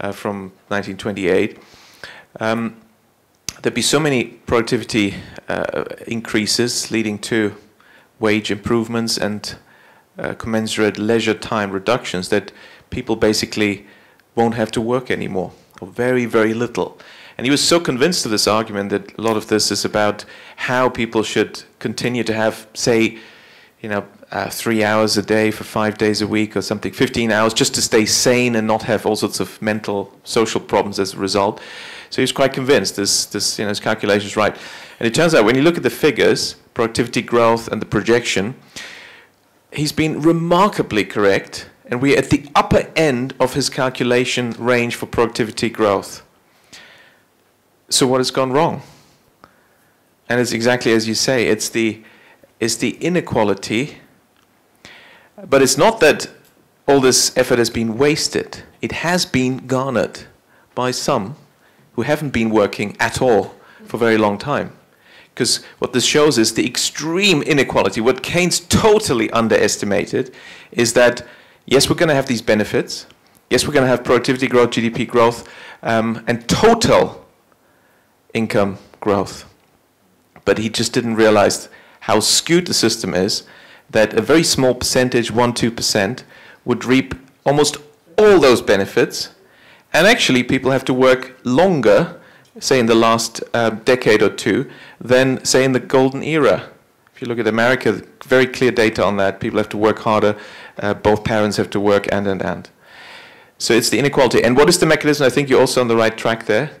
uh, from 1928, um, there'd be so many productivity uh, increases leading to wage improvements and uh, commensurate leisure time reductions that people basically won't have to work anymore, or very, very little. And he was so convinced of this argument that a lot of this is about how people should continue to have, say, you know, uh, three hours a day for five days a week or something, 15 hours, just to stay sane and not have all sorts of mental, social problems as a result. So he was quite convinced this, this, you know, his calculation is right. And it turns out when you look at the figures, productivity growth and the projection, he's been remarkably correct, and we're at the upper end of his calculation range for productivity growth. So what has gone wrong? And it's exactly as you say, it's the, it's the inequality, but it's not that all this effort has been wasted. It has been garnered by some who haven't been working at all for a very long time. Because what this shows is the extreme inequality. What Keynes totally underestimated is that, yes, we're going to have these benefits. Yes, we're going to have productivity growth, GDP growth, um, and total income growth. But he just didn't realize how skewed the system is, that a very small percentage, 1 2%, would reap almost all those benefits and actually, people have to work longer, say in the last uh, decade or two, than, say, in the golden era. If you look at America, very clear data on that. People have to work harder. Uh, both parents have to work, and, and, and. So it's the inequality. And what is the mechanism? I think you're also on the right track there.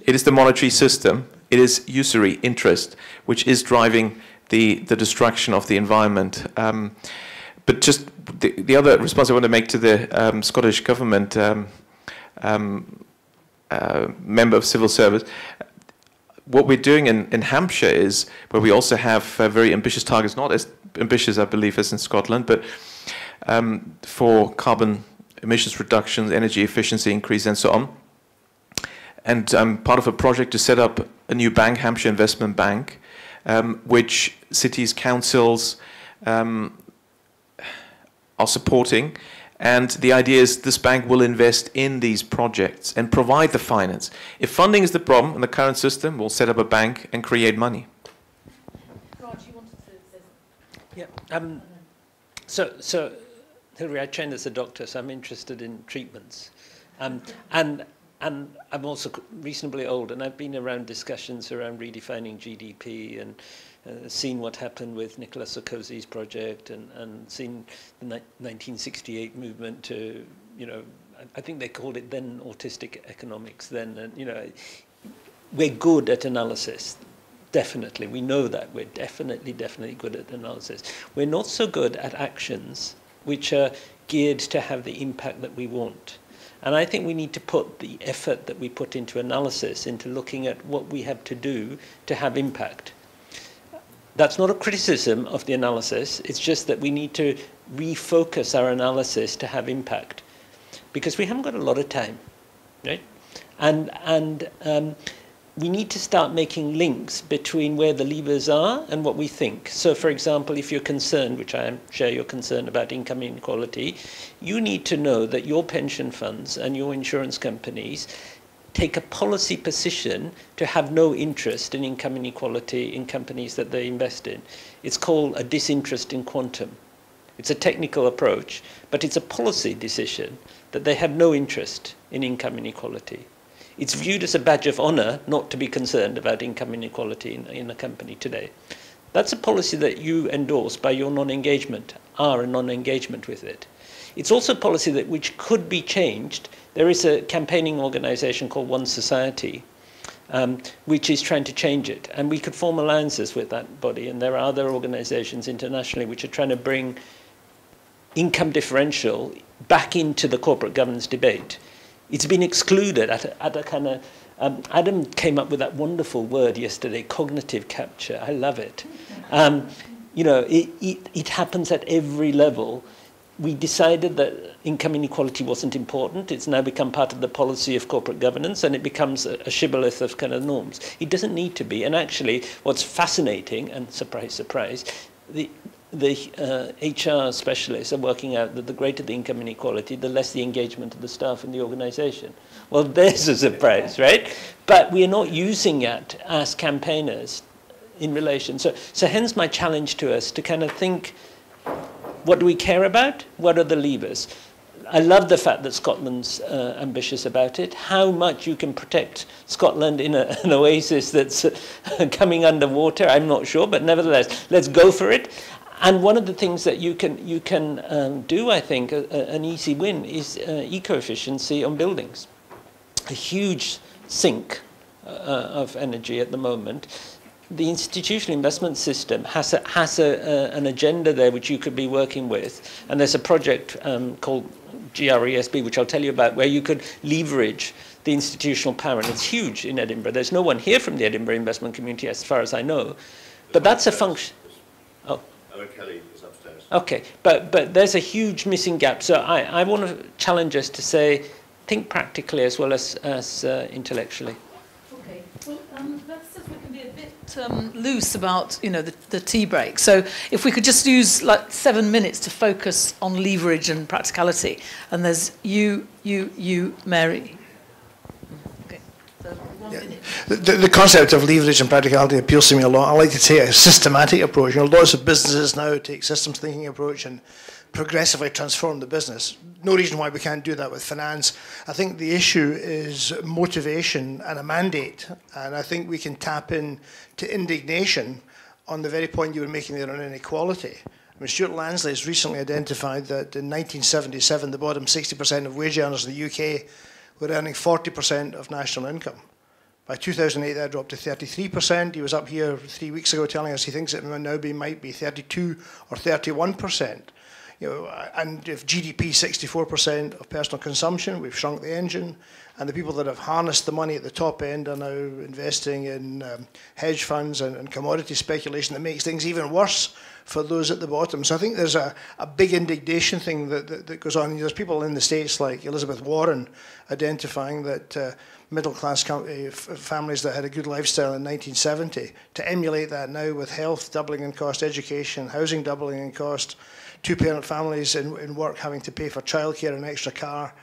It is the monetary system. It is usury, interest, which is driving the, the destruction of the environment. Um, but just the, the other response I want to make to the um, Scottish government um, um, uh, member of civil service. What we're doing in, in Hampshire is where we also have uh, very ambitious targets, not as ambitious, I believe, as in Scotland, but um, for carbon emissions reductions, energy efficiency increase, and so on. And I'm part of a project to set up a new bank, Hampshire Investment Bank, um, which cities, councils um, are supporting and the idea is this bank will invest in these projects and provide the finance. If funding is the problem in the current system, we'll set up a bank and create money. Raj, you wanted to say Yeah. Um, so, so, Hilary, I trained as a doctor, so I'm interested in treatments. Um, and, and I'm also reasonably old, and I've been around discussions around redefining GDP and uh, seen what happened with Nicolas Sarkozy's project and, and seen the 1968 movement to, you know, I, I think they called it then autistic economics then, and, you know, we're good at analysis. Definitely, we know that. We're definitely, definitely good at analysis. We're not so good at actions which are geared to have the impact that we want. And I think we need to put the effort that we put into analysis into looking at what we have to do to have impact. That's not a criticism of the analysis, it's just that we need to refocus our analysis to have impact. Because we haven't got a lot of time, right? And, and um, we need to start making links between where the levers are and what we think. So, for example, if you're concerned, which I share your concern about income inequality, you need to know that your pension funds and your insurance companies take a policy position to have no interest in income inequality in companies that they invest in. It's called a disinterest in quantum. It's a technical approach, but it's a policy decision that they have no interest in income inequality. It's viewed as a badge of honor not to be concerned about income inequality in, in a company today. That's a policy that you endorse by your non-engagement, are non-engagement with it. It's also a policy that which could be changed there is a campaigning organization called One Society, um, which is trying to change it. And we could form alliances with that body. And there are other organizations internationally which are trying to bring income differential back into the corporate governance debate. It's been excluded at a, at a kind of um, Adam came up with that wonderful word yesterday, cognitive capture. I love it. Um, you know, it, it, it happens at every level we decided that income inequality wasn't important. It's now become part of the policy of corporate governance and it becomes a, a shibboleth of kind of norms. It doesn't need to be. And actually, what's fascinating, and surprise, surprise, the, the uh, HR specialists are working out that the greater the income inequality, the less the engagement of the staff in the organization. Well, there's a surprise, right? But we are not using it as campaigners in relation. So, so hence my challenge to us to kind of think, what do we care about? What are the levers? I love the fact that Scotland's uh, ambitious about it. How much you can protect Scotland in a, an oasis that's uh, coming underwater, I'm not sure, but nevertheless, let's go for it. And one of the things that you can, you can um, do, I think, a, a, an easy win, is uh, eco-efficiency on buildings. A huge sink uh, of energy at the moment the institutional investment system has a, has a, an agenda there which you could be working with. And there's a project um, called GRESB, which I'll tell you about, where you could leverage the institutional power. And it's huge in Edinburgh. There's no one here from the Edinburgh investment community, as far as I know. But that's a function. Oh. Owen Kelly is upstairs. Okay, but, but there's a huge missing gap. So I, I want to challenge us to say, think practically as well as, as uh, intellectually. Okay, well, um, let's just we can be a bit um, loose about you know the, the tea break. So if we could just use like seven minutes to focus on leverage and practicality, and there's you, you, you, Mary. The, the concept of leverage and practicality appeals to me a lot. I like to take a systematic approach. You know, lots of businesses now take systems thinking approach and progressively transform the business. No reason why we can't do that with finance. I think the issue is motivation and a mandate, and I think we can tap in to indignation on the very point you were making there on inequality. I mean, Stuart Lansley has recently identified that in 1977, the bottom 60% of wage earners in the UK were earning 40% of national income. By 2008, that dropped to 33%. He was up here three weeks ago telling us he thinks it may now be, might be 32 or 31%. You know, and if GDP 64% of personal consumption, we've shrunk the engine, and the people that have harnessed the money at the top end are now investing in um, hedge funds and, and commodity speculation that makes things even worse for those at the bottom. So I think there's a, a big indignation thing that, that, that goes on. There's people in the States like Elizabeth Warren identifying that uh, middle class uh, families that had a good lifestyle in 1970, to emulate that now with health doubling in cost, education, housing doubling in cost, two-parent families in, in work having to pay for childcare and extra car.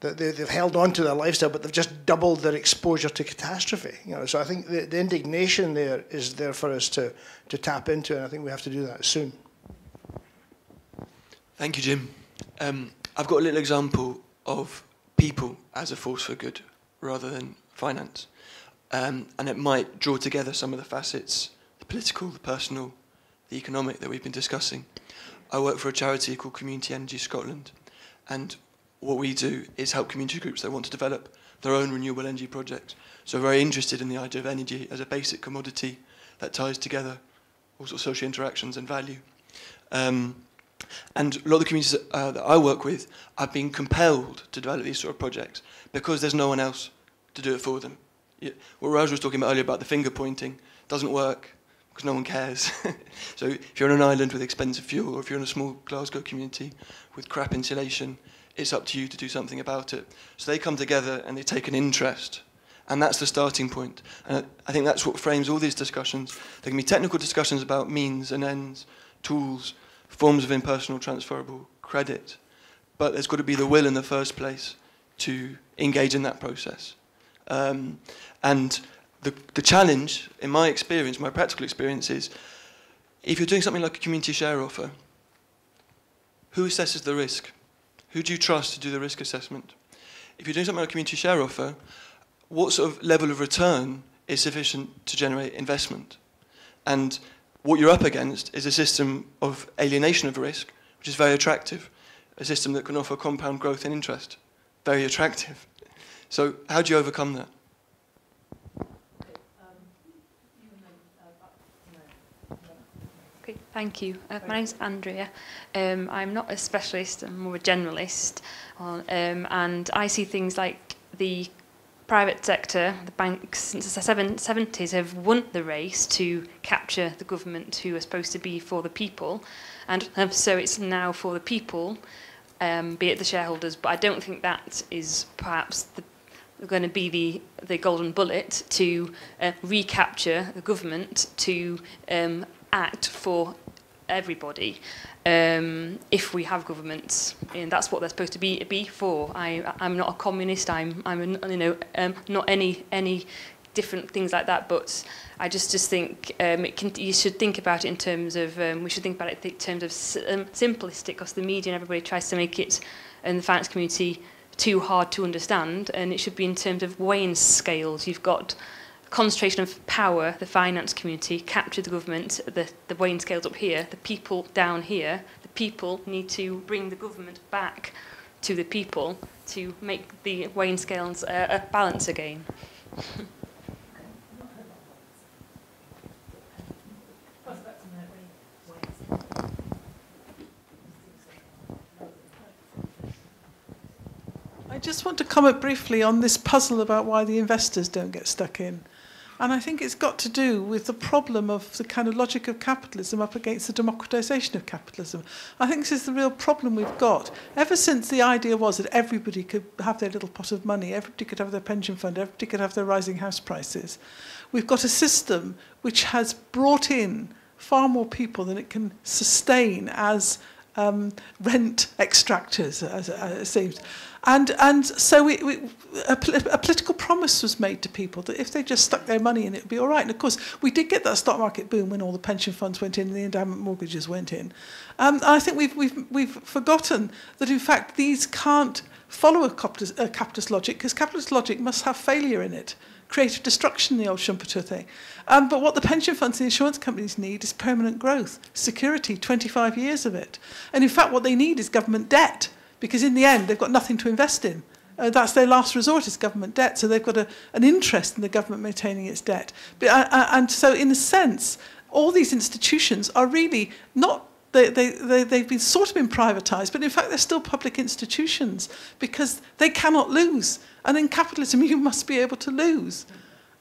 They, they've held on to their lifestyle, but they've just doubled their exposure to catastrophe. You know, so I think the, the indignation there is there for us to, to tap into, and I think we have to do that soon. Thank you, Jim. Um, I've got a little example of people as a force for good rather than finance. Um, and it might draw together some of the facets, the political, the personal, the economic that we've been discussing. I work for a charity called Community Energy Scotland, and what we do is help community groups that want to develop their own renewable energy projects. So very interested in the idea of energy as a basic commodity that ties together all sorts of social interactions and value. Um, and a lot of the communities that, uh, that I work with have been compelled to develop these sort of projects because there's no one else to do it for them. What Raj was talking about earlier about the finger pointing doesn't work because no one cares. so if you're on an island with expensive fuel or if you're in a small Glasgow community with crap insulation, it's up to you to do something about it. So they come together and they take an interest. And that's the starting point. And I think that's what frames all these discussions. There can be technical discussions about means and ends, tools, forms of impersonal transferable credit. But there's got to be the will in the first place to engage in that process. Um, and the, the challenge, in my experience, my practical experience is, if you're doing something like a community share offer, who assesses the risk? Who do you trust to do the risk assessment? If you're doing something like a community share offer, what sort of level of return is sufficient to generate investment? And what you're up against is a system of alienation of risk, which is very attractive, a system that can offer compound growth and interest, very attractive. So how do you overcome that? Okay, thank you. Uh, my name's Andrea. Um, I'm not a specialist, I'm more a generalist. Um, and I see things like the private sector, the banks since the 70s have won the race to capture the government who are supposed to be for the people. And um, so it's now for the people, um, be it the shareholders. But I don't think that is perhaps the going to be the, the golden bullet to uh, recapture the government to um, act for everybody um, if we have governments. And that's what they're supposed to be, be for. I, I'm not a communist. I'm, I'm you know, um, not any, any different things like that. But I just, just think um, it can, you should think about it in terms of, um, we should think about it in terms of um, simplistic, because the media and everybody tries to make it, and the finance community, too hard to understand. And it should be in terms of weighing scales. You've got concentration of power, the finance community, capture the government, the, the weighing scales up here, the people down here. The people need to bring the government back to the people to make the weighing scales uh, balance again. I just want to comment briefly on this puzzle about why the investors don't get stuck in. And I think it's got to do with the problem of the kind of logic of capitalism up against the democratization of capitalism. I think this is the real problem we've got. Ever since the idea was that everybody could have their little pot of money, everybody could have their pension fund, everybody could have their rising house prices, we've got a system which has brought in far more people than it can sustain as um, rent extractors, as, as it seems. And, and so we, we, a, a political promise was made to people that if they just stuck their money in, it would be all right. And of course, we did get that stock market boom when all the pension funds went in and the endowment mortgages went in. Um, and I think we've, we've, we've forgotten that, in fact, these can't follow a capitalist, a capitalist logic because capitalist logic must have failure in it. Creative destruction, the old Schumpeter thing. Um, but what the pension funds and insurance companies need is permanent growth, security, 25 years of it. And in fact, what they need is government debt because in the end, they've got nothing to invest in. Uh, that's their last resort is government debt. So they've got a, an interest in the government maintaining its debt. But, uh, uh, and so, in a sense, all these institutions are really not they, they, they, they've been sort of been privatized, but in fact, they're still public institutions because they cannot lose. And in capitalism, you must be able to lose.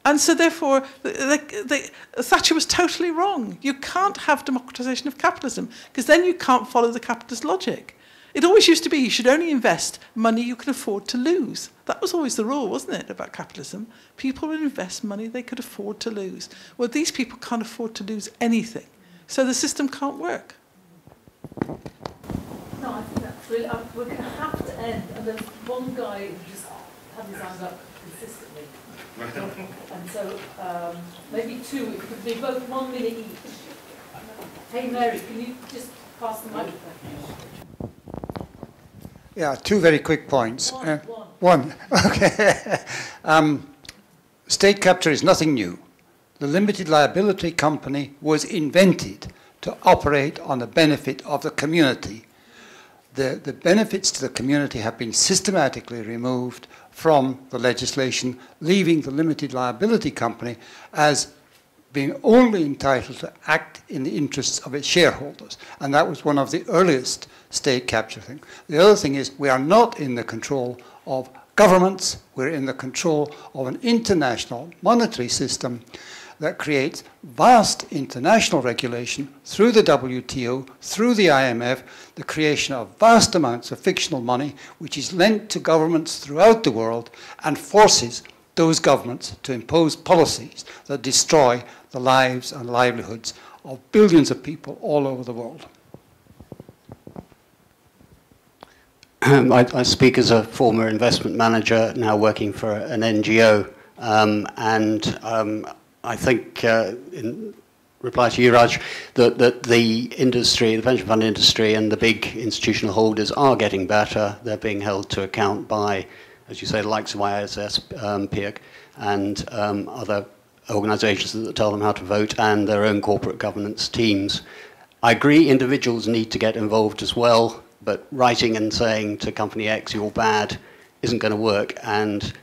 And so, therefore, they, they, Thatcher was totally wrong. You can't have democratization of capitalism because then you can't follow the capitalist logic. It always used to be you should only invest money you can afford to lose. That was always the rule, wasn't it, about capitalism? People would invest money they could afford to lose. Well, these people can't afford to lose anything. So the system can't work. No, I think that's really, uh, we're going to have to end. And there's one guy who just had his hand up consistently. and so um, maybe two, it could be both one minute each. Hey Mary, can you just pass the microphone? Yeah, two very quick points. One, uh, one. one. okay. um, state capture is nothing new. The limited liability company was invented to operate on the benefit of the community. The, the benefits to the community have been systematically removed from the legislation, leaving the limited liability company as being only entitled to act in the interests of its shareholders. And that was one of the earliest state capture things. The other thing is we are not in the control of governments, we're in the control of an international monetary system that creates vast international regulation through the WTO, through the IMF, the creation of vast amounts of fictional money, which is lent to governments throughout the world and forces those governments to impose policies that destroy the lives and livelihoods of billions of people all over the world. I, I, speak as a former investment manager, now working for an NGO, um, and um, I think, uh, in reply to you, Raj, that, that the industry, the pension fund industry, and the big institutional holders are getting better. They're being held to account by, as you say, the likes of ISS, um, PIRC, and um, other organisations that tell them how to vote, and their own corporate governance teams. I agree individuals need to get involved as well, but writing and saying to company X, you're bad, isn't going to work. And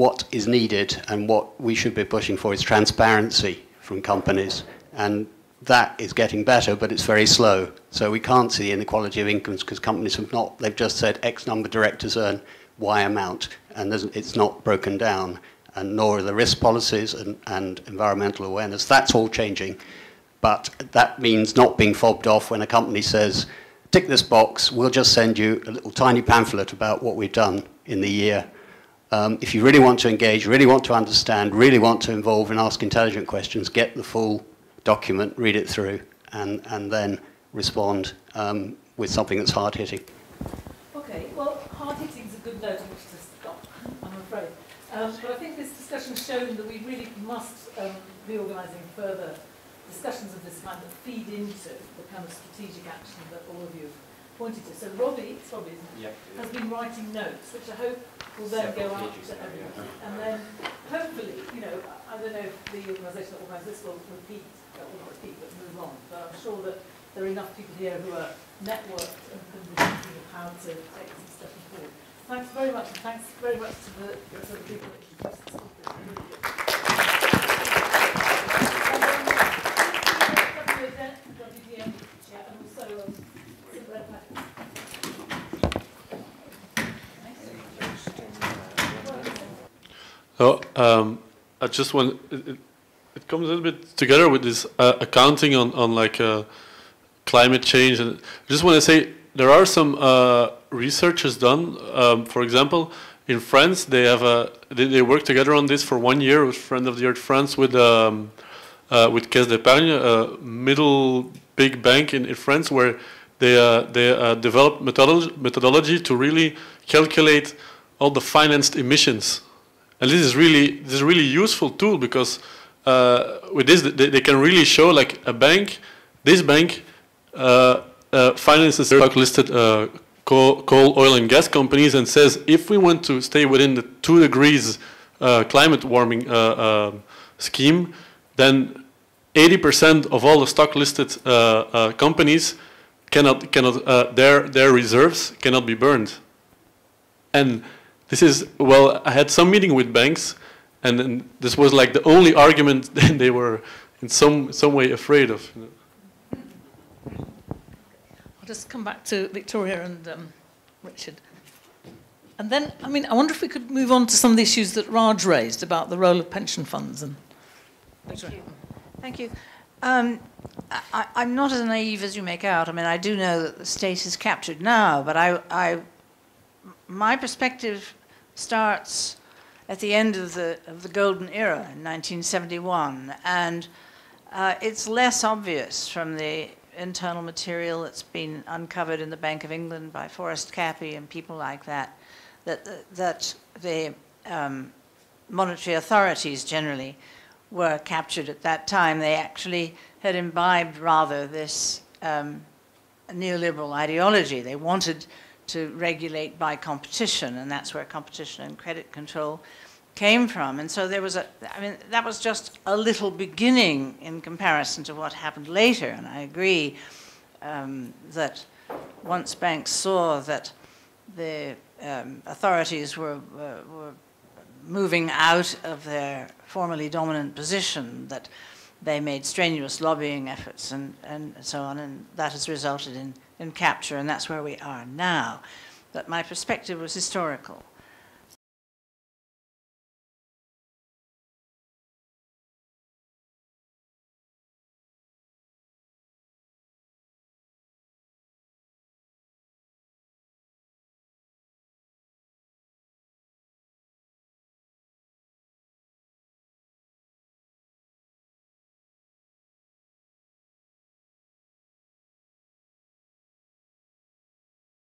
what is needed and what we should be pushing for is transparency from companies. And that is getting better, but it's very slow. So we can't see the inequality of incomes because companies have not, they've just said X number directors earn Y amount, and it's not broken down, and nor are the risk policies and, and environmental awareness. That's all changing. But that means not being fobbed off when a company says, tick this box, we'll just send you a little tiny pamphlet about what we've done in the year um, if you really want to engage, really want to understand, really want to involve and ask intelligent questions, get the full document, read it through, and, and then respond um, with something that's hard hitting. Okay, well, hard hitting is a good note on which to stop, I'm afraid. Um, but I think this discussion has shown that we really must um, be organising further discussions of this kind that feed into the kind of strategic action that all of you have pointed to. So Robbie, it's Robbie, isn't it, Yep. has been writing notes, which I hope will then go out to everybody. And then hopefully, you know, I don't know if the organisation that organises this will repeat, uh, will not repeat, but move on. But I'm sure that there are enough people here who are networked and can be thinking of how to take some steps forward. Thanks very much, and thanks very much to the, to the people that introduced the speakers. Really good. WDM, yeah, and also, um, Simple Ed Oh, um, I just want it, it, comes a little bit together with this uh, accounting on on like uh, climate change, and I just want to say there are some uh, researches done. Um, for example, in France, they have a they, they work together on this for one year with Friend of the Earth France with um, uh, with Caisse d'Epargne, a middle big bank in, in France, where they uh, they uh, developed methodology methodology to really calculate all the financed emissions and this is really this is really useful tool because uh, with this they, they can really show like a bank, this bank uh, uh, finances stock listed uh, coal, coal, oil and gas companies and says if we want to stay within the two degrees uh, climate warming uh, um scheme, then 80% of all the stock listed uh, companies cannot cannot their their reserves cannot be burned, and this is well i had some meeting with banks and, then this was like the only argument that they were in some some way afraid of. I'll just come back to Victoria and um, Richard. And then, I mean, I wonder if we could move on to some of the issues that Raj raised about the role of pension funds and. Thank you. Thank you. Um, I, I'm not as naive as you make out. I mean, I do know that the state is captured now, but I, I, my perspective starts at the end of the, of the golden era in 1971, and uh, it's less obvious from the internal material that's been uncovered in the Bank of England by Forrest Capie and people like that, that, that the um, monetary authorities generally were captured at that time. They actually had imbibed rather this um, neoliberal ideology. They wanted to regulate by competition, and that's where competition and credit control came from. And so there was a, I mean, that was just a little beginning in comparison to what happened later. And I agree um, that once banks saw that the um, authorities were, were, were moving out of their formerly dominant position, that they made strenuous lobbying efforts and, and so on, and that has resulted in, in capture, and that's where we are now. But my perspective was historical.